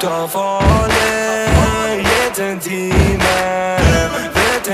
Da farlig, gitt en time Vet